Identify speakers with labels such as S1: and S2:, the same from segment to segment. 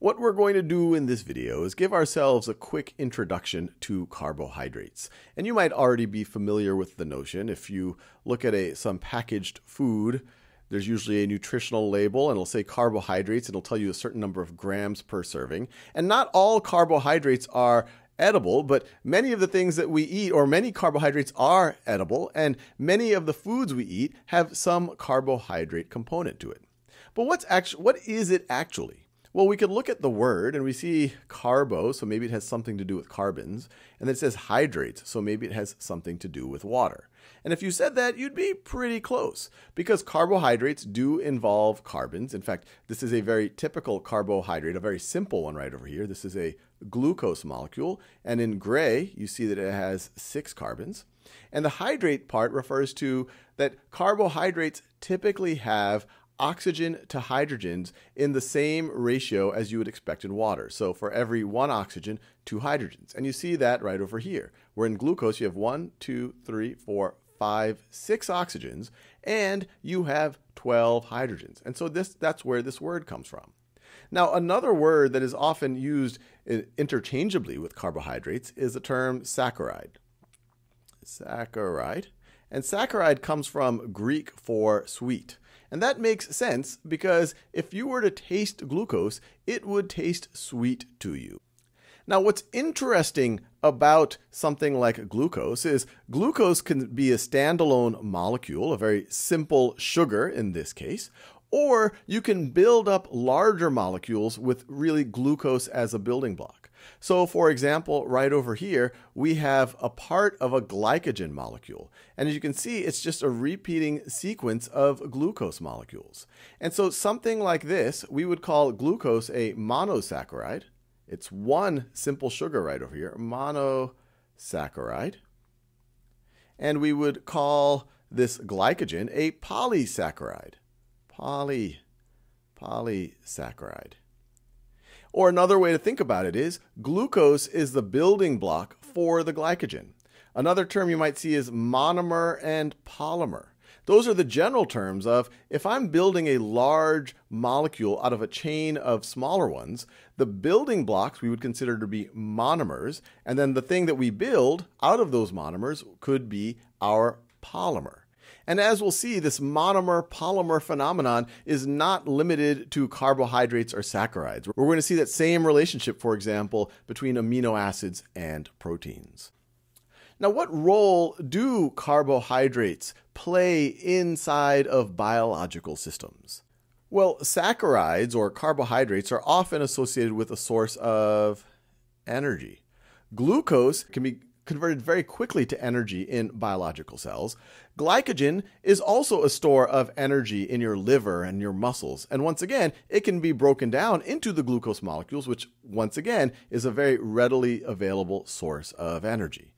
S1: What we're going to do in this video is give ourselves a quick introduction to carbohydrates. And you might already be familiar with the notion. If you look at a some packaged food, there's usually a nutritional label and it'll say carbohydrates. It'll tell you a certain number of grams per serving. And not all carbohydrates are edible, but many of the things that we eat or many carbohydrates are edible and many of the foods we eat have some carbohydrate component to it. But what's actually what is it actually? Well, we could look at the word and we see carbo, so maybe it has something to do with carbons, and then it says hydrates, so maybe it has something to do with water. And if you said that, you'd be pretty close because carbohydrates do involve carbons. In fact, this is a very typical carbohydrate, a very simple one right over here. This is a glucose molecule, and in gray, you see that it has six carbons. And the hydrate part refers to that carbohydrates typically have oxygen to hydrogens in the same ratio as you would expect in water. So for every one oxygen, two hydrogens. And you see that right over here, where in glucose you have one, two, three, four, five, six oxygens, and you have 12 hydrogens. And so this that's where this word comes from. Now, another word that is often used interchangeably with carbohydrates is the term saccharide. Saccharide. And saccharide comes from Greek for sweet. And that makes sense because if you were to taste glucose, it would taste sweet to you. Now, what's interesting about something like glucose is glucose can be a standalone molecule, a very simple sugar in this case, or you can build up larger molecules with really glucose as a building block. So for example, right over here, we have a part of a glycogen molecule. And as you can see, it's just a repeating sequence of glucose molecules. And so something like this, we would call glucose a monosaccharide. It's one simple sugar right over here, monosaccharide. And we would call this glycogen a polysaccharide. Poly, polysaccharide. Or another way to think about it is glucose is the building block for the glycogen. Another term you might see is monomer and polymer. Those are the general terms of if I'm building a large molecule out of a chain of smaller ones, the building blocks we would consider to be monomers, and then the thing that we build out of those monomers could be our polymer. And as we'll see, this monomer polymer phenomenon is not limited to carbohydrates or saccharides. We're going to see that same relationship, for example, between amino acids and proteins. Now, what role do carbohydrates play inside of biological systems? Well, saccharides or carbohydrates are often associated with a source of energy. Glucose can be converted very quickly to energy in biological cells. Glycogen is also a store of energy in your liver and your muscles. And once again, it can be broken down into the glucose molecules, which once again is a very readily available source of energy.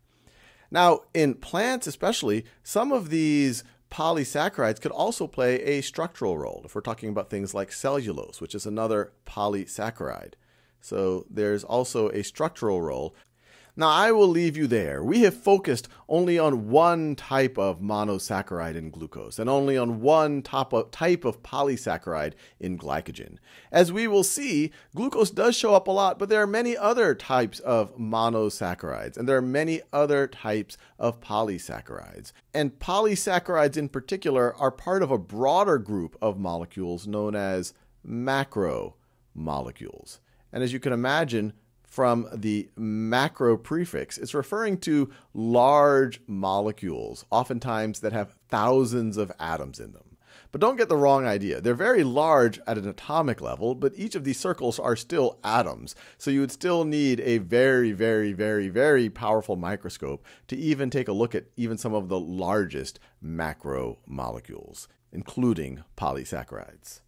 S1: Now, in plants especially, some of these polysaccharides could also play a structural role if we're talking about things like cellulose, which is another polysaccharide. So there's also a structural role now, I will leave you there. We have focused only on one type of monosaccharide in glucose and only on one type of polysaccharide in glycogen. As we will see, glucose does show up a lot, but there are many other types of monosaccharides and there are many other types of polysaccharides. And polysaccharides in particular are part of a broader group of molecules known as macromolecules. And as you can imagine, from the macro prefix. It's referring to large molecules, oftentimes that have thousands of atoms in them. But don't get the wrong idea. They're very large at an atomic level, but each of these circles are still atoms. So you would still need a very, very, very, very powerful microscope to even take a look at even some of the largest macromolecules, including polysaccharides.